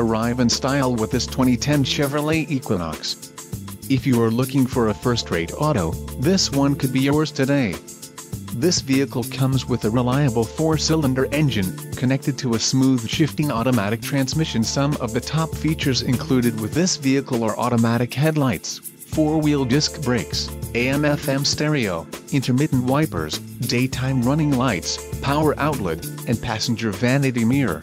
Arrive in style with this 2010 Chevrolet Equinox. If you are looking for a first-rate auto, this one could be yours today. This vehicle comes with a reliable four-cylinder engine, connected to a smooth shifting automatic transmission. Some of the top features included with this vehicle are automatic headlights, four-wheel disc brakes, AM-FM stereo, intermittent wipers, daytime running lights, power outlet, and passenger vanity mirror.